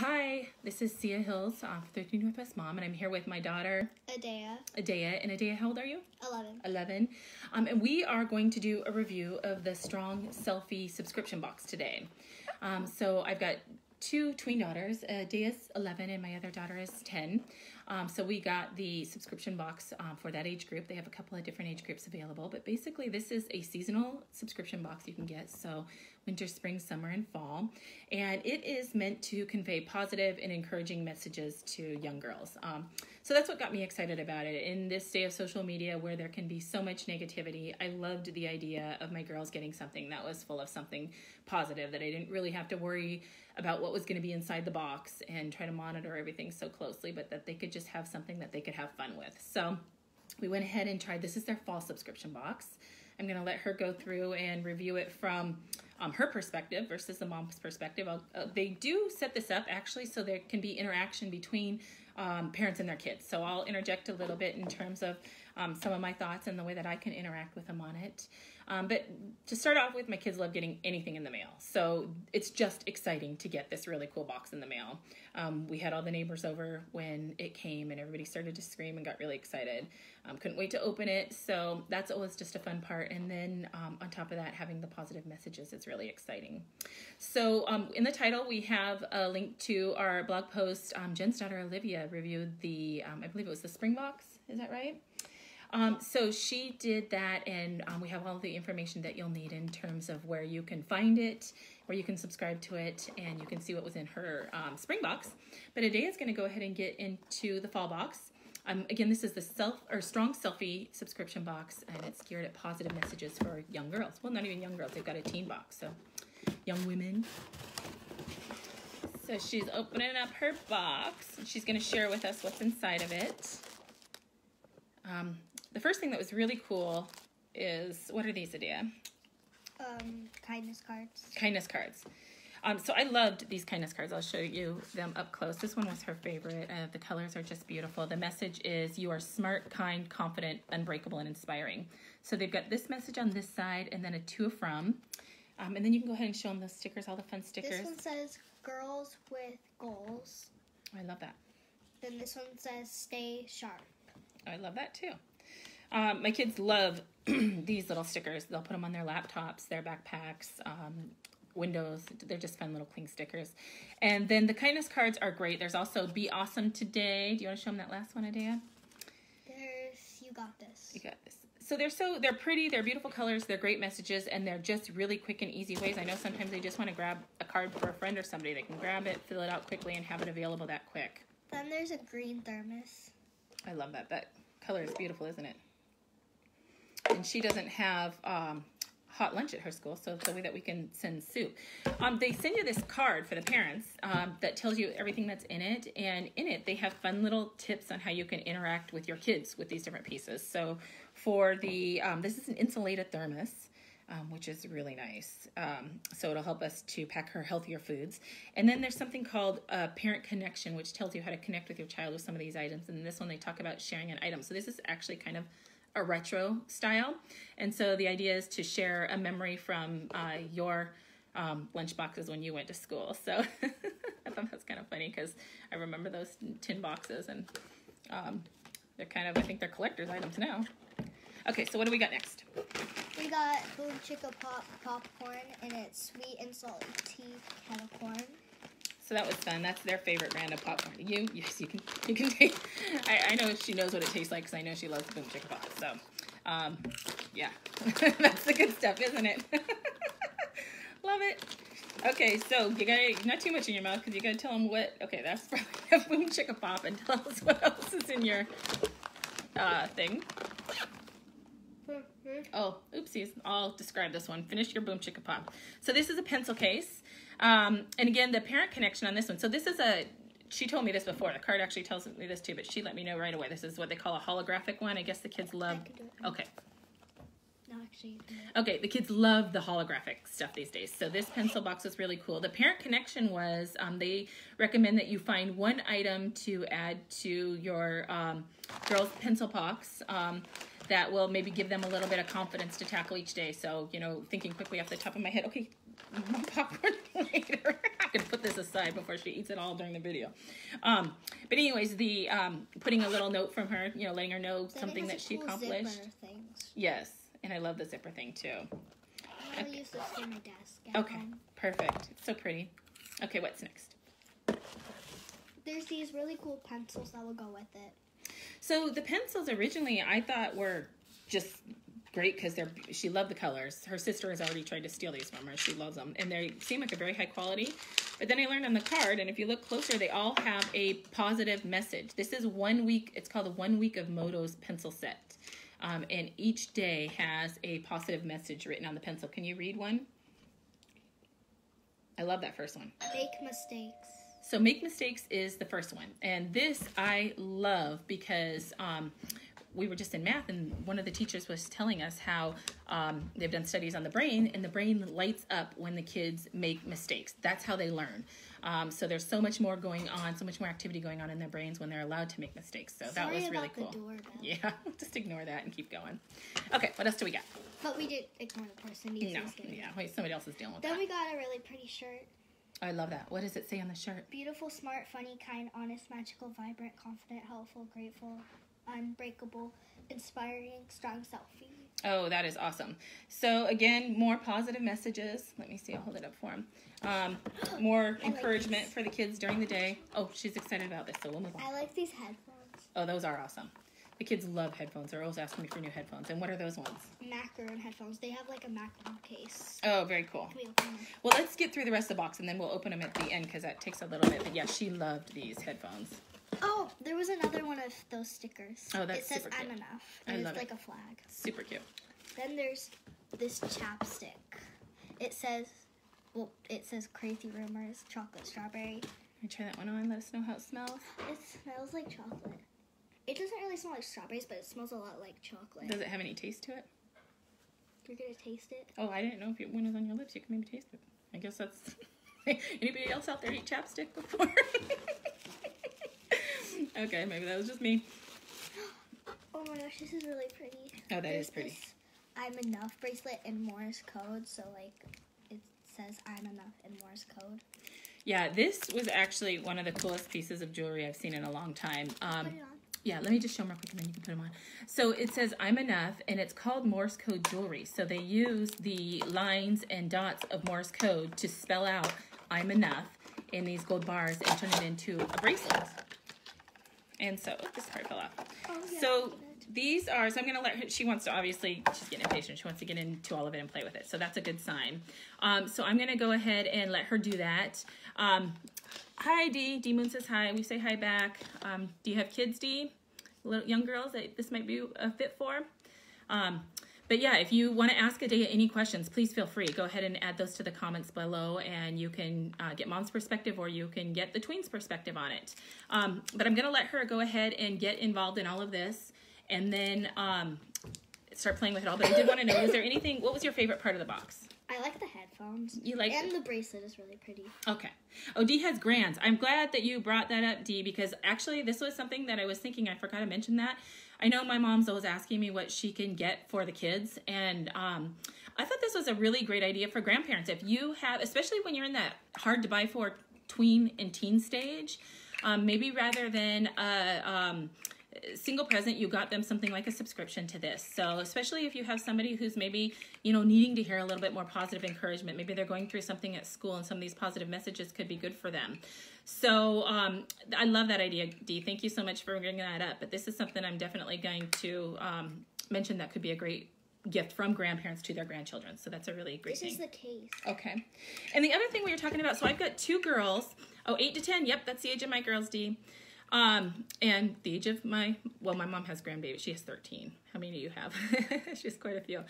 Hi, this is Sia Hills off Thrifty Northwest Mom, and I'm here with my daughter, Adea, Adea. And Adea, how old are you? 11. 11. Um, and we are going to do a review of the Strong Selfie subscription box today. Um, so I've got two tween daughters. Adea's 11 and my other daughter is 10. Um, so we got the subscription box um, for that age group. They have a couple of different age groups available, but basically this is a seasonal subscription box you can get. So winter, spring, summer, and fall. And it is meant to convey positive and encouraging messages to young girls. Um, so that's what got me excited about it. In this day of social media where there can be so much negativity, I loved the idea of my girls getting something that was full of something positive, that I didn't really have to worry about what was going to be inside the box and try to monitor everything so closely, but that they could just have something that they could have fun with. So we went ahead and tried this is their fall subscription box. I'm going to let her go through and review it from um, her perspective versus the mom's perspective. Uh, they do set this up actually so there can be interaction between um, parents and their kids. So I'll interject a little bit in terms of um, some of my thoughts and the way that I can interact with them on it. Um, but to start off with, my kids love getting anything in the mail. So it's just exciting to get this really cool box in the mail. Um, we had all the neighbors over when it came and everybody started to scream and got really excited. Um, couldn't wait to open it. So that's always just a fun part. And then um, on top of that, having the positive messages is really exciting. So um, in the title, we have a link to our blog post. Um, Jen's daughter Olivia reviewed the, I believe it was the spring box. Is that right? Um, so she did that, and um, we have all the information that you'll need in terms of where you can find it, where you can subscribe to it, and you can see what was in her um, spring box. But Adea is going to go ahead and get into the fall box. Um, again, this is the self or strong selfie subscription box, and it's geared at positive messages for young girls. Well, not even young girls; they've got a teen box, so young women. So she's opening up her box, and she's going to share with us what's inside of it. Um, the first thing that was really cool is what are these, Adea? Um, kindness cards. Kindness cards. Um, so I loved these kindness cards. I'll show you them up close. This one was her favorite. Uh, the colors are just beautiful. The message is you are smart, kind, confident, unbreakable, and inspiring. So they've got this message on this side and then a to from. Um, and then you can go ahead and show them the stickers, all the fun stickers. This one says girls with goals. I love that. Then this one says stay sharp. I love that too. Um, my kids love these little stickers. They'll put them on their laptops, their backpacks, um, windows. They're just fun little cling stickers. And then the kindness cards are great. There's also Be Awesome Today. Do you want to show them that last one, Adea? There's You Got This. You got this. So they're so they're pretty, they're beautiful colors, they're great messages, and they're just really quick and easy ways. I know sometimes they just want to grab a card for a friend or somebody. They can grab it, fill it out quickly, and have it available that quick. Then there's a green thermos. I love that. That color is beautiful, isn't it? And she doesn't have um, hot lunch at her school, so it's the way that we can send soup. Um, they send you this card for the parents um, that tells you everything that's in it, and in it they have fun little tips on how you can interact with your kids with these different pieces. So for the, um, this is an insulated thermos. Um, which is really nice. Um, so it'll help us to pack her healthier foods. And then there's something called uh, Parent Connection, which tells you how to connect with your child with some of these items. And this one, they talk about sharing an item. So this is actually kind of a retro style. And so the idea is to share a memory from uh, your um, lunch boxes when you went to school. So I thought that's kind of funny because I remember those tin boxes and um, they're kind of, I think they're collector's items now. Okay, so what do we got next? We got Boom Chicka Pop popcorn, and it's sweet and salty kettle corn. So that was fun. That's their favorite brand of popcorn. You, yes, you can, you can take. I, I know she knows what it tastes like because I know she loves Boom Chicka Pop. So, um, yeah, that's the good stuff, isn't it? Love it. Okay, so you got not too much in your mouth because you got to tell them what. Okay, that's probably a Boom Chicka Pop, and tell us what else is in your uh, thing. Oh, oopsies. I'll describe this one. Finish your Boom Chicka Pop. So this is a pencil case. Um, and again, the parent connection on this one. So this is a, she told me this before. The card actually tells me this too, but she let me know right away. This is what they call a holographic one. I guess the kids love. Okay. No, actually. Okay, the kids love the holographic stuff these days. So this pencil box was really cool. The parent connection was um, they recommend that you find one item to add to your um, girls' pencil box. Um, that will maybe give them a little bit of confidence to tackle each day. So, you know, thinking quickly off the top of my head, okay, popcorn later. gonna put this aside before she eats it all during the video. Um, but anyways, the um, putting a little note from her, you know, letting her know Then something that a she cool accomplished. Yes, and I love the zipper thing too. I'll Okay. use this for my desk. at Okay, home. perfect. It's so pretty. Okay, what's next? There's these really cool pencils that will go with it. So the pencils originally I thought were just great because they're she loved the colors. Her sister has already tried to steal these from her. She loves them, and they seem like a very high quality. But then I learned on the card, and if you look closer, they all have a positive message. This is one week. It's called the one week of mottos pencil set, um, and each day has a positive message written on the pencil. Can you read one? I love that first one. Make mistakes. So make mistakes is the first one, and this I love because um, we were just in math, and one of the teachers was telling us how um, they've done studies on the brain, and the brain lights up when the kids make mistakes. That's how they learn. Um, so there's so much more going on, so much more activity going on in their brains when they're allowed to make mistakes. So that Sorry was about really cool. Yeah, just ignore that and keep going. Okay, what else do we got? But we did ignore the person. No, yeah, wait, somebody else is dealing with Then that. Then we got a really pretty shirt. I love that. What does it say on the shirt? Beautiful, smart, funny, kind, honest, magical, vibrant, confident, helpful, grateful, unbreakable, inspiring, strong selfie. Oh, that is awesome. So again, more positive messages. Let me see. I'll hold it up for him. Um, more like encouragement these. for the kids during the day. Oh, she's excited about this, so we'll move on. I like these headphones. Oh, those are awesome. The kids love headphones. They're always asking me for new headphones. And what are those ones? Macaron headphones. They have like a macaron case. Oh, very cool. We open them? Well, let's get through the rest of the box and then we'll open them at the end because that takes a little bit. But yeah, she loved these headphones. Oh, there was another one of those stickers. Oh, that's It says super I'm cute. enough. I And love it's it. like a flag. Super cute. Then there's this chapstick. It says, well, it says crazy rumors, chocolate strawberry. Can you try that one on? Let us know how it smells. It smells like chocolate. It doesn't really smell like strawberries, but it smells a lot like chocolate. Does it have any taste to it? You're gonna taste it? Oh, I didn't know if it when it was on your lips, you can maybe taste it. I guess that's. Anybody else out there eat chapstick before? okay, maybe that was just me. Oh my gosh, this is really pretty. Oh, that There's is pretty. I'm enough bracelet in Morse code, so like it says I'm enough in Morse code. Yeah, this was actually one of the coolest pieces of jewelry I've seen in a long time. Um, Put it on. yeah, let me just show them real quick and then you can put them on. So it says I'm enough and it's called Morse code jewelry. So they use the lines and dots of Morse code to spell out I'm enough in these gold bars and turn it into a bracelet. And so this part fell off. Oh, yeah, So look at it. these are, so I'm going to let her, she wants to obviously, she's getting impatient. She wants to get into all of it and play with it. So that's a good sign. Um, so I'm going to go ahead and let her do that. Um, hi, Dee. Dee Moon says hi. We say hi back. Um, do you have kids, Dee? Little young girls that this might be a fit for? Um, but yeah, if you want to ask Adea any questions, please feel free. Go ahead and add those to the comments below, and you can uh, get mom's perspective or you can get the tween's perspective on it. Um, but I'm going to let her go ahead and get involved in all of this, and then um, start playing with it all. But I did want to know: was there anything? What was your favorite part of the box? I like the headphones. You like? and the bracelet is really pretty. Okay. Oh, Dee has grands. I'm glad that you brought that up, Dee, because actually this was something that I was thinking. I forgot to mention that. I know my mom's always asking me what she can get for the kids, and um, I thought this was a really great idea for grandparents. If you have, especially when you're in that hard to buy for tween and teen stage, um, maybe rather than a um, single present, you got them something like a subscription to this. So especially if you have somebody who's maybe you know needing to hear a little bit more positive encouragement, maybe they're going through something at school, and some of these positive messages could be good for them. So um, I love that idea, Dee. Thank you so much for bringing that up. But this is something I'm definitely going to um, mention that could be a great gift from grandparents to their grandchildren. So that's a really great This thing. is the case. Okay. And the other thing we were talking about, so I've got two girls. Oh, eight to 10. Yep, that's the age of my girls, D. Um, and the age of my, well, my mom has grandbabies. She has 13. How many do you have? she has quite a few.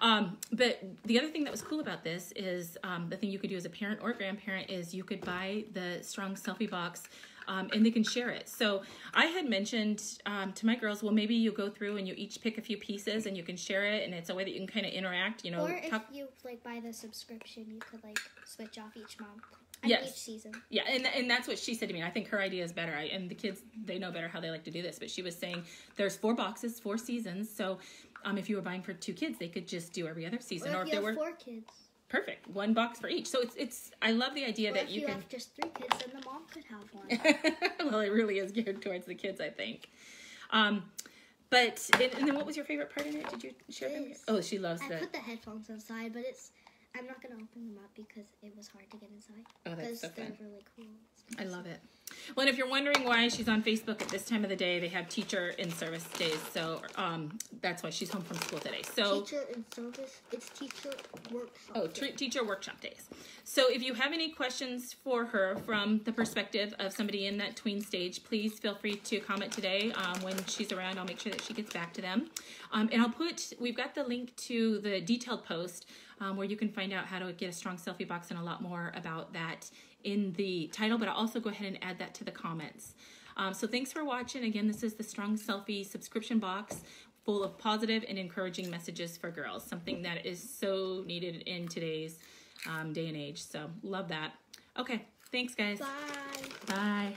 Um, but the other thing that was cool about this is um, the thing you could do as a parent or grandparent is you could buy the Strong Selfie Box um, and they can share it. So I had mentioned um, to my girls, well, maybe you go through and you each pick a few pieces and you can share it, and it's a way that you can kind of interact. You know, Or if you like buy the subscription, you could like switch off each month. Yes. each season. Yeah, and and that's what she said to me. I think her idea is better. I, and the kids, they know better how they like to do this. But she was saying there's four boxes, four seasons. So, um, if you were buying for two kids, they could just do every other season. Or Or, if if you there were four kids. Perfect. One box for each. So it's it's. I love the idea Or that if you you can. have just three kids, then the mom could have one. well, it really is geared towards the kids, I think. Um, but and, and then what was your favorite part in it? Did you share? them? Oh, she loves I the. put the headphones inside, but it's. I'm not gonna open them up because it was hard to get inside. Oh, that's Because so they're fun. really cool. I love it. Well, and if you're wondering why she's on Facebook at this time of the day, they have teacher in service days, so um, that's why she's home from school today. So. Teacher in service. It's teacher workshop. Oh, teacher workshop days. So if you have any questions for her from the perspective of somebody in that tween stage, please feel free to comment today. Um, when she's around, I'll make sure that she gets back to them. Um, and I'll put, we've got the link to the detailed post um, where you can find out how to get a strong selfie box and a lot more about that in the title, but I'll also go ahead and add that to the comments. Um, so thanks for watching. Again, this is the Strong Selfie subscription box full of positive and encouraging messages for girls, something that is so needed in today's um, day and age. So love that. Okay, thanks guys. Bye. Bye.